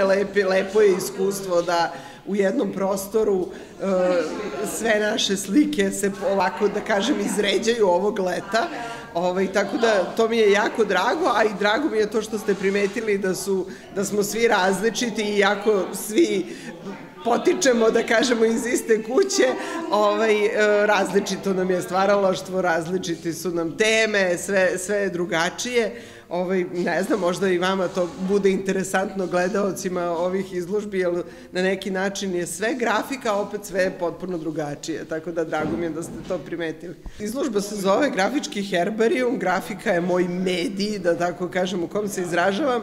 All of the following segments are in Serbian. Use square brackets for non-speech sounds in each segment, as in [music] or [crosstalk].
Lepo, lepo je iskustvo da u jednom prostoru uh, sve naše slike se ovako, da kažem, izređaju ovog leta. Ovaj, tako da to mi je jako drago, a i drago mi je to što ste primetili da, su, da smo svi različiti i jako svi potičemo, da kažemo, iz iste kuće, ovaj, e, različito nam je stvaralaštvo, različiti su nam teme, sve, sve je drugačije. Ovaj, ne znam, možda i vama to bude interesantno gledaocima ovih izložbi, jer na neki način je sve grafika, opet sve je potpuno drugačije, tako da drago mi je da ste to primetili. Izložba se zove Grafički herbarijum, grafika je moj medij, da tako kažem, u kom se izražavam,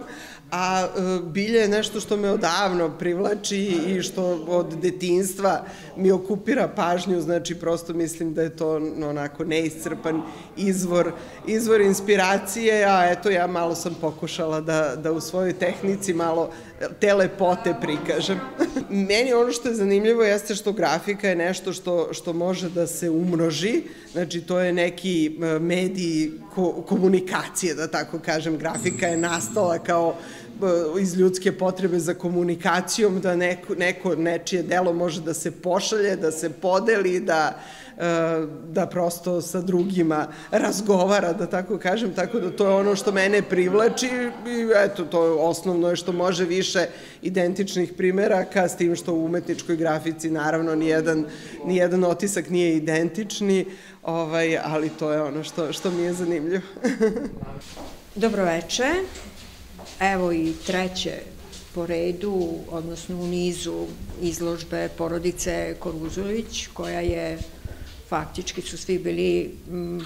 a e, bilje je nešto što me odavno privlači i što od detinstva mi okupira pažnju, znači prosto mislim da je to onako neiscrpan izvor, izvor inspiracije, a eto ja malo sam pokušala da, da u svojoj tehnici malo te lepote prikažem. [laughs] Meni ono što je zanimljivo jeste što grafika je nešto što, što može da se umnoži, znači to je neki e, medij ko, komunikacije, da tako kažem, grafika je nastala kao iz ljudske potrebe za komunikacijom, da neko, neko nečije delo može da se pošalje, da se podeli, da E, da prosto sa drugima razgovara, da tako kažem, tako da to je ono što mene privlači i eto, to je osnovno je što može više identičnih primeraka, s tim što u umetničkoj grafici naravno nijedan, nijedan otisak nije identični, ovaj, ali to je ono što, što mi je zanimljivo. [laughs] Dobroveče, evo i treće po redu, odnosno u nizu izložbe porodice Koruzović, koja je faktički su svi bili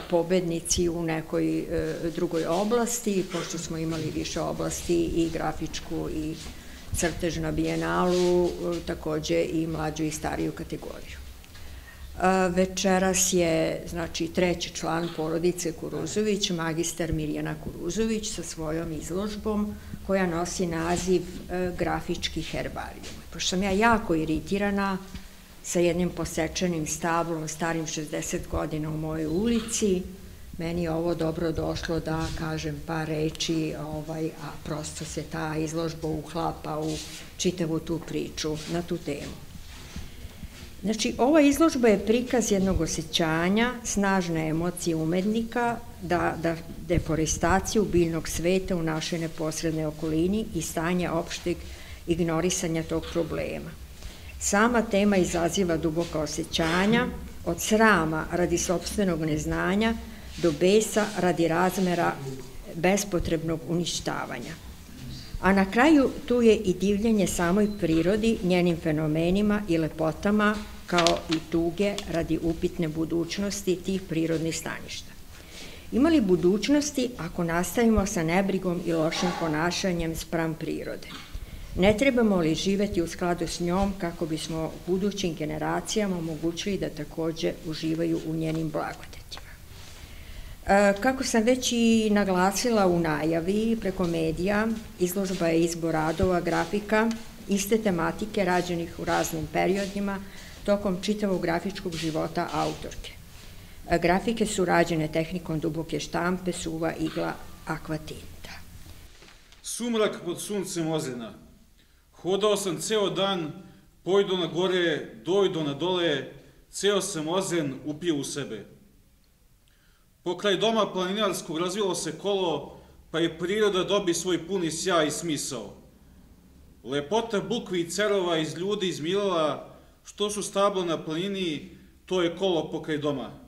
pobednici u nekoj e, drugoj oblasti, pošto smo imali više oblasti i grafičku i crtež na bijenalu, e, takođe i mlađu i stariju kategoriju. Večeras je, znači, treći član porodice Kuruzović, magister Mirjana Kuruzović sa svojom izložbom koja nosi naziv e, grafički herbarijum. Pošto sam ja jako iritirana sa jednim posečenim stablom starim 60 godina u mojoj ulici. Meni je ovo dobro došlo da kažem par reči, ovaj, a prosto se ta izložba uhlapa u čitavu tu priču na tu temu. Znači, ova izložba je prikaz jednog osjećanja, snažne emocije umetnika da, da deforestaciju biljnog sveta u našoj neposrednoj okolini i stanje opšteg ignorisanja tog problema. Sama tema izaziva duboka osjećanja, od srama radi sobstvenog neznanja do besa radi razmera bespotrebnog uništavanja. A na kraju tu je i divljenje samoj prirodi, njenim fenomenima i lepotama, kao i tuge radi upitne budućnosti tih prirodnih staništa. Imali budućnosti ako nastavimo sa nebrigom i lošim ponašanjem spram prirode? Ne trebamo li živeti u skladu s njom kako bismo budućim generacijama omogućili da takođe uživaju u njenim blagodetima. E, kako sam već i naglasila u najavi preko medija, izložba je izbor radova, grafika, iste tematike rađenih u raznim periodima tokom čitavog grafičkog života autorke. E, grafike su rađene tehnikom duboke štampe, suva, igla, akvatinta. Sumrak pod suncem ozena, Hodao sam ceo dan, pojdo na gore, dojdo na dole, ceo sam ozen upio u sebe. Pokraj doma planinarskog razvilo se kolo, pa je priroda dobi svoj puni sjaj i smisao. Lepota bukvi i cerova iz ljudi izmilala, što su stablo na planini, to je kolo pokraj doma.